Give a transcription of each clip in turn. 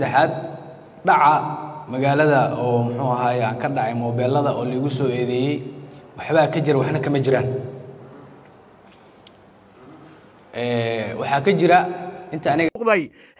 saddexaad dhaca magaalada oo muxuu ahaaye ka dhacay moobeelada oo laigu soo eedeeyey waxbaa ka jira waxna kama jiraan. Waxaa ka jira inta aniga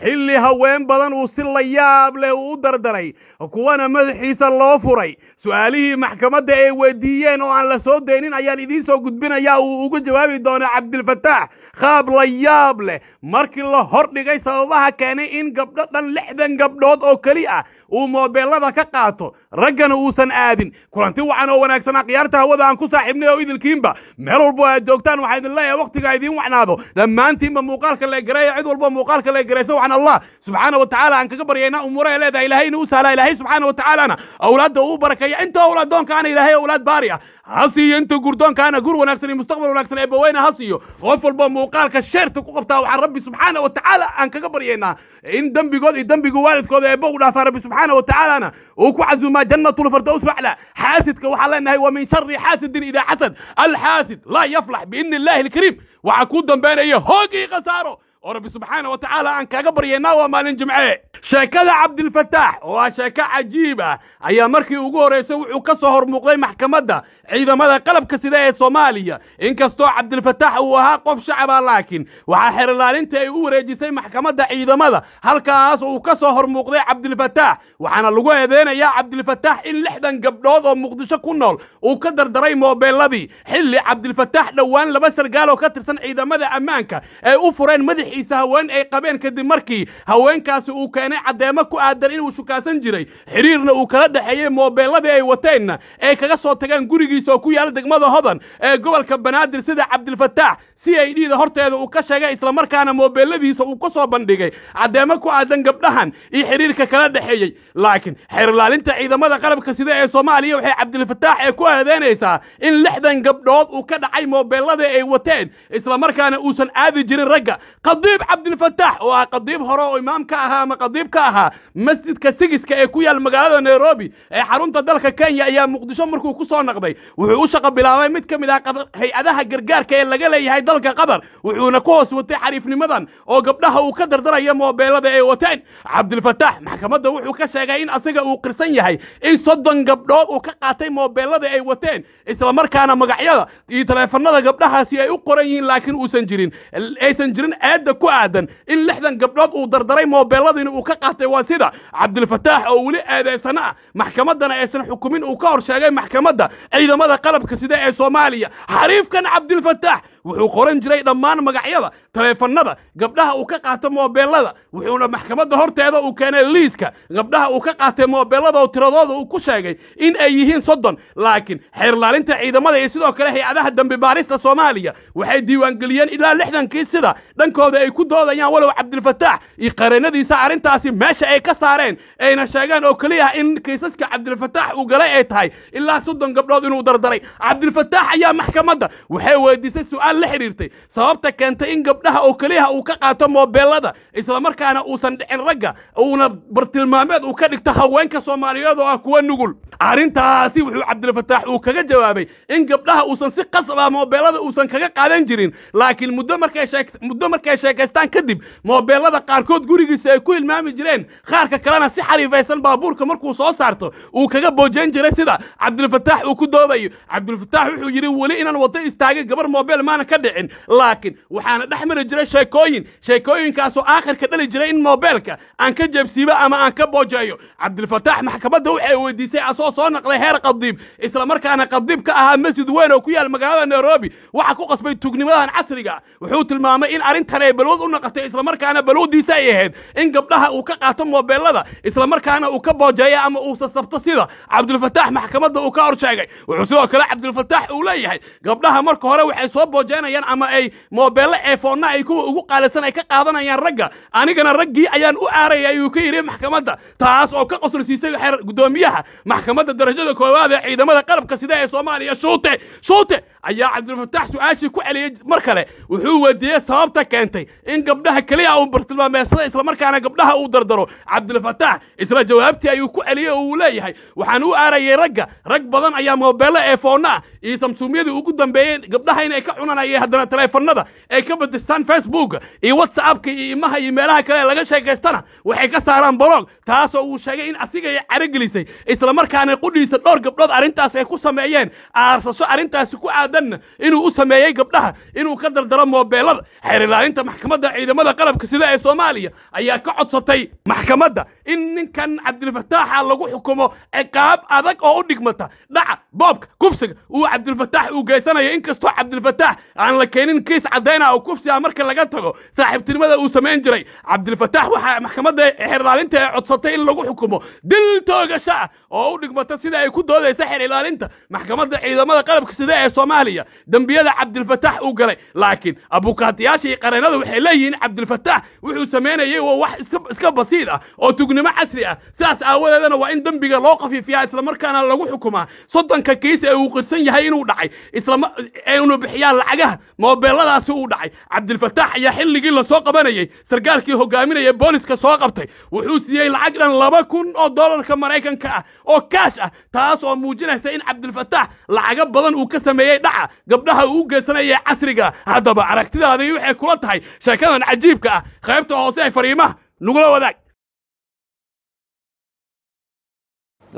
xilli haween badan uu si la yaab leh uu u dardaray kuwana madaxiisa loo furay. Su'aalihii maxkamadda ay weydiiyeen oo aan la soo daynin ayaan idiin soo gudbinayaa uu uga jawaabi doonaa cabdilfataax qaab la yaab leh. Markii la hordhigay sababaha keenay in gabdho dhan lixdan gabdhood oo keli ah uu moobeelada ka qaato raggana uusan aadin. Kulanti wacan oo wanaagsan akhyaarta hawada aan ku saaxiibnay oo idilkiinba. Meel walbo aad joogtaan waxaa idin leeyahay wakhtiga idiin wacnaado. Dhammaantiinba muuqaalka la egareeya cid walba muuqaalka la egareysa waxaan allah subxaana wa tacaala aan kaga baryaynaa umuuraha leedahay ilaahayna u sahla ilaahay subxaana wa tacaalana awlaadda uu barakeeya inta awlaadoonkaana ilaahay awlaad baari ah ha siiyo inta gurdoonkaana gur wanaagsan iyo mustaqbal wanaagsan ee baweyna ha siiyo qof walba muuqaalka sheerta ku qabtaa waxaan rabbi subxaana wa tacaala aan kaga baryaynaa. In dembigood iyo dembiga waalidkooda eebba u dhaafaa rabbi subxaana wa tacaalana uu ku casuumaa jannatulfardaws facla xaasidka waxaan leenahay wa min shari xaasidin idaa xasad alxaasid laa yaflax biidni illaahi alkariim. Waxaa kuu dambaynaya hoogii khasaaro oo rabbi subxaana wa tacaala aan kaaga baryaynaa waa maalin jimce. Sheekada cabdilfataax oo ah sheeko cajiib ah ayaa markii ugu horraysay wuxuu ka soo hormuuqday maxkamadda ciidamada qalabka sida ee soomaaliya. Inkastoo cabdilfataax uu ahaa qof shacaba laakiin waxaa xerilaalinta ay u wareejisay maxkamadda ciidamada halkaas uu ka soo hormuuqday cabdilfataax waxaana lagu eedeynayaa cabdilfataax in lixdan gabdhood oo muqdisho ku nool uu ka dardaray moobeeladii xilli cabdilfataax dhowaan laba sargaal oo ka tirsan ciidamada ammaanka ay u fureen madaxiisa haween ay qabeen kadib markii haweenkaasi uu keenay caddeemo ku aadan inuu shukaasan jiray. Xiriirna uu kala dhexeeyey moobeelladii ay wateenna ay kaga soo tageen gurigiisa oo ku yaalla degmada hodan ee gobolka banaadir sida cabdilfataax si ay dhiida horteeda uu ka sheegay islamarkaana moobeeladiisa uu ka soo bandhigay. Caddeemo ku aadan gabdhahan iyo xiriirka kala dhexeeyey laakiin xeerlaalinta ciidamada qalabka sida ee soomaaliya waxay cabdilfataax ee ku eedeynaysaa in lixdan gabdhood uu ka dhacay moobeelladii ay wateen islamarkaana uusan aadi jirin ragga qadiib cabdilfataax oo ah qadiib hore oo imaam ka ahaa ama qadiib ka ahaa masjidka sigiska ee ku yaal magaalada nairobi ee xarunta dalka kenya ayaa muqdisho markuu ku soo noqday wuxuu u shaqo bilaabay mid ka mid ah hay'adaha gargaarka ee laga leeyahay dalka qatar. Wuxuuna ku hoos watay xariifnimadan oo gabdhaha uu ka dardarayo moobeelada ay wateen. Cabdilfataax maxkamadda wuxuu ka sheegay in asaga uu qirsan yahay in soddon gabdhood uu ka qaatay moobeelada ay wateen islamarkaana magacyada iyo taleefanada gabdhahaasi ay u qoran yihiin laakiin uusan jirin aysan jirin eedda ku aadan in lixdan gabdhood uu dardaray moobeeladiina uu ka qaatay waa sida cabdilfataax oo weli eedeysano ah maxkamaddana aysan xukumin uu ka hor sheegay maxkamadda ciidamada qalabka sida ee soomaaliya. Xariifkan cabdilfataax wuxuu qoran jiray dhammaan magacyada taleefannada gabdhaha uu ka qaato moobeelada wuxuuna maxkamadda horteeda uu keenay liiska gabdhaha uu ka qaatay moobeelada oo tiradooda uu ku sheegay in ay yihiin soddon. Laakiin xeerlaalinta ciidamada iyo sidoo kale hay'adaha dambi baarista soomaaliya waxay diiwaangeliyeen ilaa lixdankii sida. Dhankooda ay ku doodayaan walow cabdilfataax iyo qareennadiisa arrintaasi meesha ay ka saareen. Ayna sheegeen oo keliya in kiisaska cabdilfataax uu galay ay tahay. Ilaa soddon gabdhood inuu dardaray. Cabdilfataax ayaa maxkamadda waxay weydiisay su'aal la xidhiirtay sababta keentay in gabdhaha oo keliyaha uu ka qaato moobeelada islamarkaana uusan dhicin ragga uuna bartilmaameed uu ka dhigto haweenka soomaaliyeed oo ah kuwa nugul arrintaasi wuxuu cabdilfataax uu kaga jawaabay in gabdhaha uusan si qasab ah moobeelada uusan kaga qaadan jirin. Laakiin muddo markay sheekaystaan kadib moobeelada qaarkood gurigiisa ay ku hilmaami jireen qaarka kalena si xariifaysan baabuurka markuu soo saarto uu kaga boojayn jiray sida cabdilfataax uu ku doodayo cabdilfataax wuxuu yidhi weli inaan wado istaagay gabar moobeel maana ka dhicin. Laakiin waxaana dhex mari jiray sheekooyin sheekooyinkaasoo aakhirka dhali jiray in moobeelka aan ka jeebsiibo ama aan ka boojeeyo. Cabdilfataax maxkamadda waxay weydiisay asoo soo naqday heer qadiib islamarkaana qadiib ka ahaa masjid weyn oo ku yaal magaalada nairobi waxa ku qasbay tugnimadan casriga. Wuxuu tilmaamay in arrintan ay balwad u naqatay islamarkaana balwadiisa ay ahayd. In gabdhaha uu ka qaato moobeelada islamarkaana uu ka boojeeyo ama uu sasabto sida. Cabdilfataax maxkamadda uu ka hor sheegay wuxuu sidoo kale cabdilfataax uu leeyahay gabdhaha marka hore waxay soo boojeynayaan ama ay moobeello eefoonna ay kuwa ugu qaalisan ay ka qaadanayaan ragga. Anigana raggii ayaan u aaraya ayuu ka yidhi maxkamadda taas oo ka qosolsiisay xeer guddoomiyaha. Maxkamadda maxkamadda darajada koowaad ee ciidamada qalabka sida ee soomaaliya shuute shuute ayaa cabdilfataax su'aashii ku celiyey mar kale. Wuxuu weydiiyey sababta keentay in gabdhaha keliya uu bartilmaameedsada islamarkaana gabdhaha uu dardaro. Cabdilfataax isla jawaabtii ayuu ku celiyey oo uu leeyahay waxaan u aarayay ragga. Rag badan ayaa moobeello eefoonna ah. Iyo samsuumyadii ugu dambeeyey gabdhaha inay ka cunanayeen haddana taleefannada ay ka bedestaan facebooka iyo whatsappka iyo imaha iyo meelaha kale ee laga sheekaystana waxay ka saaraan bolog taasoo uu sheegay in asiga ay caragelisay islamarkaana qudhiisa dhowr gabdhood arrintaas ay ku sameeyeen. Aarsasho arrintaasi ku aadanna inuu u sameeyey gabdhaha inuu ka dardaro moobeelada xeer ilaalinta maxkamadda ciidamada qalabka sida ee soomaaliya ayaa ka codsatay maxkamadda in ninkan cabdilfataaxa lagu xukumo ciqaab adag oo u dhigmata. Dhaca boobka kufsiga uu cabdilfataax uu geysanayo inkastoo cabdilfataax aan la keenin kiis caddayna oo kufsiga marka laga tago saaxiibtinimada uu samayn jiray. Cabdilfataax waxaa maxkamadda xeer ilaalinta ee codsatay in lagu xukumo. Dil toogasho ah oo u dhigmata sida ay ku doodaysa xeer ilaalinta maxkamadda ciidamada qalabka sida ee soomaaliya dembiyada cabdilfataax uu galay laakiin abukaatiyaasha iyo qareennada waxay leeyihiin cabdilfataax wuxuu samaynayay waa wax iska basiid ah oo tugnimo casri ah sidaas aawadeedana waa in dembiga loo khafiifiyaa islamarkaana lagu xukumaa soddonka kiis ee uu qirsan yahay inuu dhacay islama aynu bixiyaan lacagaha moobeeladaasi uu dhacay cabdilfataax ayaa xilligii la soo qabanayey sarkaalkii hogaaminaya booliska soo qabtay wuxuu siiyey lacag dhan laba kun oo dollarka maraykanka ah oo kaash ah taas oo muujinaysa in cabdilfataax lacago badan uu ka sameeyey dhaca gabdhaha uu u geysanaya casriga. Haddaba aragtidaadii waxay kula tahay sheekadan cajiibka ah qaybta hoose ee fariimaha nagula wadaag.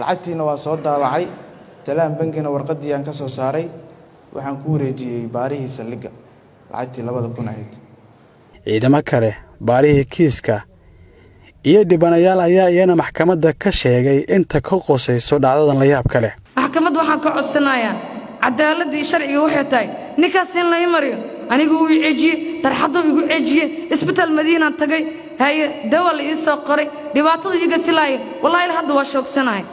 Lacagtiina waa soo daawacay salaan bangina warqaddii aan ka soo saaray waxaan ku wareejiyey baarihii saldhigga lacagtii labada kun ahayd. Ciidamo kale baarihii kiiska iyo dhibanayaal ayaa iyana maxkamadda ka sheegay inta ka qosayso dhacdadan la yaab ka leh maxkamadda waxaan ka codsanayaa cadaaladii sharciga waxay tahay ninkaas in lai mariyo anigu uu ceejiye darxadduu igu ceejiye isbitaal madiinaan tagay haye dawa la ii soo qoray dhibaatadu iga tilaayo wallaahi hadda waa shoogsanahay